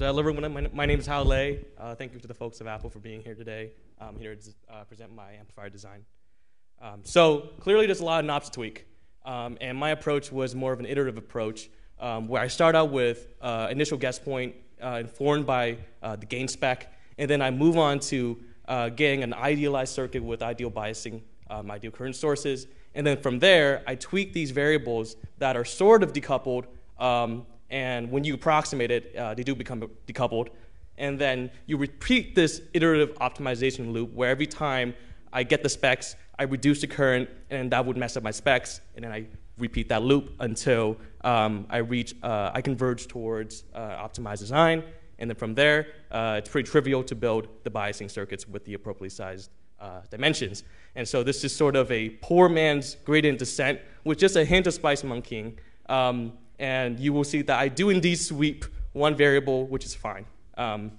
so hello everyone, my, my name is Hao Le. Uh, thank you to the folks of Apple for being here today. I'm here to uh, present my amplifier design. Um, so clearly there's a lot of knobs to tweak. Um, and my approach was more of an iterative approach um, where I start out with uh, initial guess point uh, informed by uh, the gain spec, and then I move on to uh, getting an idealized circuit with ideal biasing, um, ideal current sources, and then from there I tweak these variables that are sort of decoupled um, and when you approximate it, uh, they do become decoupled. And then you repeat this iterative optimization loop where every time I get the specs, I reduce the current, and that would mess up my specs, and then I repeat that loop until um, I reach, uh, I converge towards uh, optimized design, and then from there, uh, it's pretty trivial to build the biasing circuits with the appropriately sized uh, dimensions. And so this is sort of a poor man's gradient descent with just a hint of spice monkeying. Um, and you will see that I do indeed sweep one variable, which is fine. Um,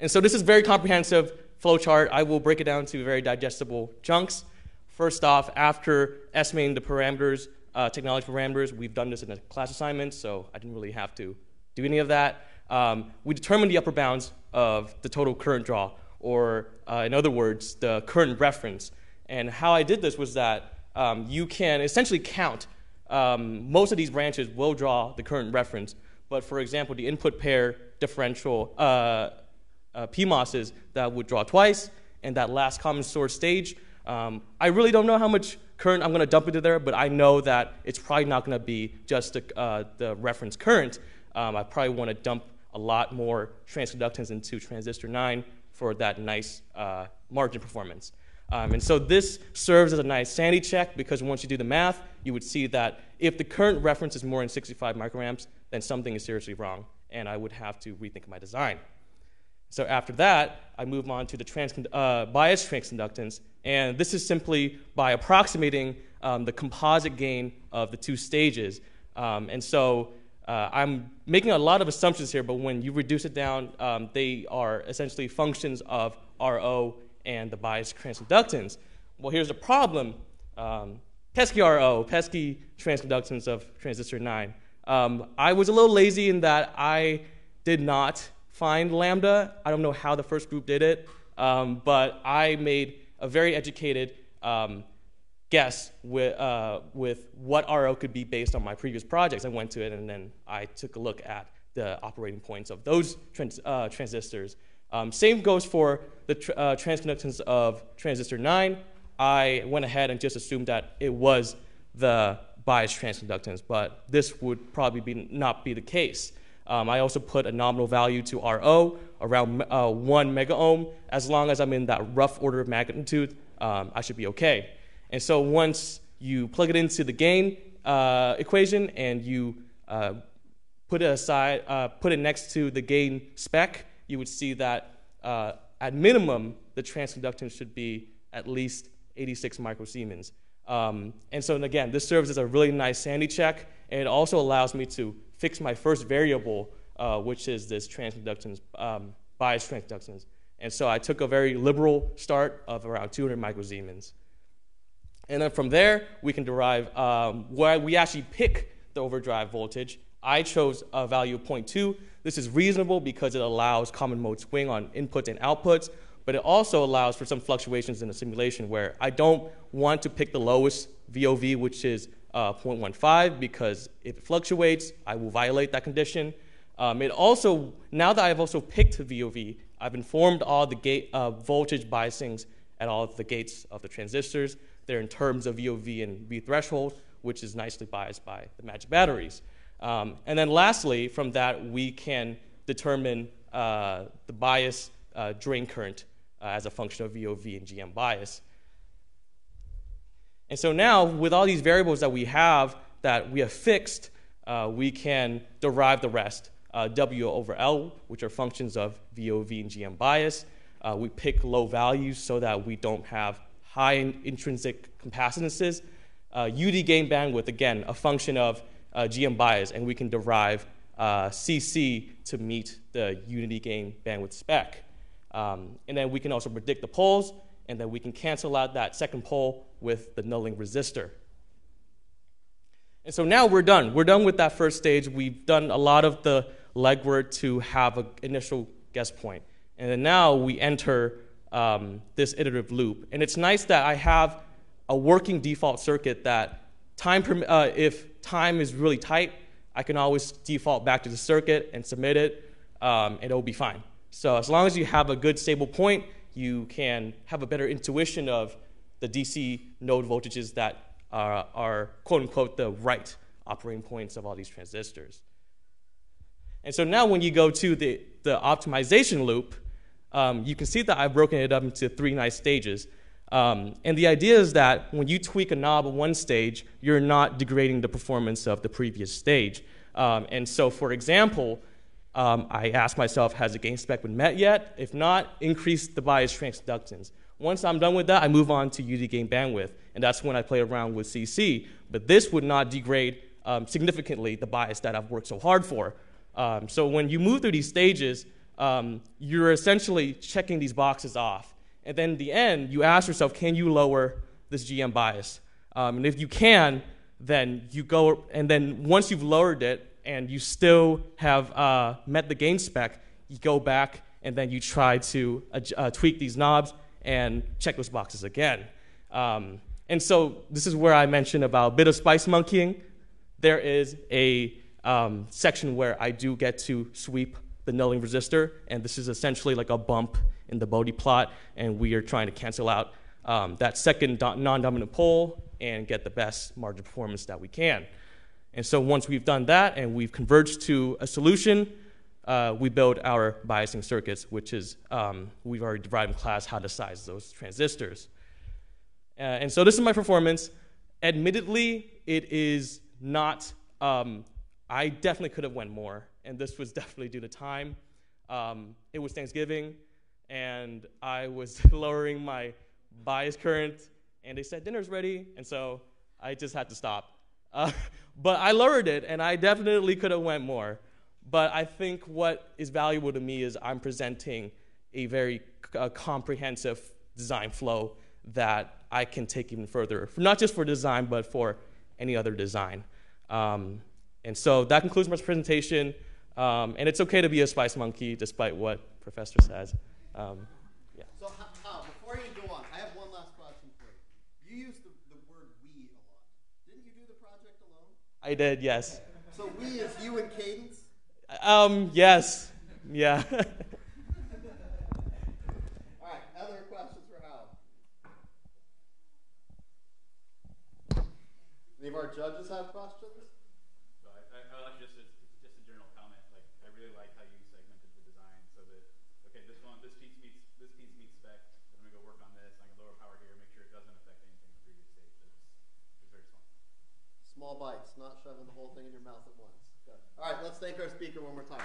and so this is very comprehensive flowchart. I will break it down to very digestible chunks. First off, after estimating the parameters, uh, technology parameters, we've done this in a class assignment, so I didn't really have to do any of that. Um, we determined the upper bounds of the total current draw, or uh, in other words, the current reference. And how I did this was that um, you can essentially count um, most of these branches will draw the current reference. But for example, the input pair differential uh, uh, PMOSs that would draw twice, and that last common source stage, um, I really don't know how much current I'm going to dump into there, but I know that it's probably not going to be just the, uh, the reference current. Um, I probably want to dump a lot more transconductance into transistor 9 for that nice uh, margin performance. Um, and so this serves as a nice sanity check because once you do the math, you would see that if the current reference is more than 65 microamps, then something is seriously wrong, and I would have to rethink my design. So after that, I move on to the trans, uh, bias transconductance, and this is simply by approximating um, the composite gain of the two stages. Um, and so uh, I'm making a lot of assumptions here, but when you reduce it down, um, they are essentially functions of RO and the bias transconductance. Well, here's the problem. Um, pesky RO, pesky transconductance of transistor 9. Um, I was a little lazy in that I did not find lambda. I don't know how the first group did it, um, but I made a very educated um, guess with, uh, with what RO could be based on my previous projects. I went to it and then I took a look at the operating points of those trans uh, transistors um, same goes for the tr uh, transconductance of transistor 9. I went ahead and just assumed that it was the biased transconductance, but this would probably be, not be the case. Um, I also put a nominal value to RO around uh, 1 mega ohm. As long as I'm in that rough order of magnitude, um, I should be okay. And so once you plug it into the gain uh, equation and you uh, put it aside, uh, put it next to the gain spec, you would see that uh, at minimum, the transconductance should be at least 86 microsiemens. Um, and so, and again, this serves as a really nice sanity check, and it also allows me to fix my first variable, uh, which is this transconductance, um, bias transconductance. And so I took a very liberal start of around 200 microsiemens. And then from there, we can derive um, where we actually pick the overdrive voltage. I chose a value of 0.2 this is reasonable because it allows common mode swing on inputs and outputs, but it also allows for some fluctuations in the simulation where I don't want to pick the lowest VOV, which is uh, 0.15, because if it fluctuates, I will violate that condition. Um, it also, now that I've also picked VOV, I've informed all the gate uh, voltage biasings at all of the gates of the transistors. They're in terms of VOV and V threshold, which is nicely biased by the magic batteries. Um, and then lastly, from that, we can determine uh, the bias uh, drain current uh, as a function of VOV and GM bias. And so now, with all these variables that we have that we have fixed, uh, we can derive the rest. Uh, w over L, which are functions of VOV and GM bias. Uh, we pick low values so that we don't have high intrinsic capacitances. unity gain bandwidth, again, a function of uh, GM bias, and we can derive uh, CC to meet the unity gain bandwidth spec. Um, and then we can also predict the poles, and then we can cancel out that second pole with the nulling resistor. And so now we're done. We're done with that first stage. We've done a lot of the legward to have an initial guess point. And then now we enter um, this iterative loop. And it's nice that I have a working default circuit that time uh, if time is really tight, I can always default back to the circuit and submit it, um, and it'll be fine. So as long as you have a good stable point, you can have a better intuition of the DC node voltages that are, are quote unquote the right operating points of all these transistors. And so now when you go to the, the optimization loop, um, you can see that I've broken it up into three nice stages. Um, and the idea is that when you tweak a knob at one stage, you're not degrading the performance of the previous stage. Um, and so, for example, um, I ask myself, has the gain spec been met yet? If not, increase the bias transconductance. Once I'm done with that, I move on to unity gain bandwidth, and that's when I play around with CC. But this would not degrade um, significantly the bias that I've worked so hard for. Um, so when you move through these stages, um, you're essentially checking these boxes off. And then the end, you ask yourself, can you lower this GM bias? Um, and if you can, then you go, and then once you've lowered it and you still have uh, met the gain spec, you go back and then you try to uh, tweak these knobs and check those boxes again. Um, and so this is where I mentioned about a bit of spice monkeying. There is a um, section where I do get to sweep the nulling resistor, and this is essentially like a bump in the Bode plot, and we are trying to cancel out um, that second non-dominant pole and get the best margin performance that we can. And so once we've done that and we've converged to a solution, uh, we build our biasing circuits, which is um, we've already derived in class how to size those transistors. Uh, and so this is my performance. Admittedly, it is not. Um, I definitely could have went more, and this was definitely due to time. Um, it was Thanksgiving, and I was lowering my bias current, and they said dinner's ready, and so I just had to stop. Uh, but I lowered it, and I definitely could have went more. But I think what is valuable to me is I'm presenting a very comprehensive design flow that I can take even further, not just for design, but for any other design. Um, and so that concludes my presentation. Um, and it's okay to be a spice monkey, despite what Professor says. Um, yeah. So, Hao, before you go on, I have one last question for you. You used the, the word we a lot. Didn't you do the project alone? I did, yes. So we is you and Cadence? Um, yes. Yeah. All right, other questions for Hao? Any of our judges have questions? small bites, not shoving the whole thing in your mouth at once. All right, let's thank our speaker one more time.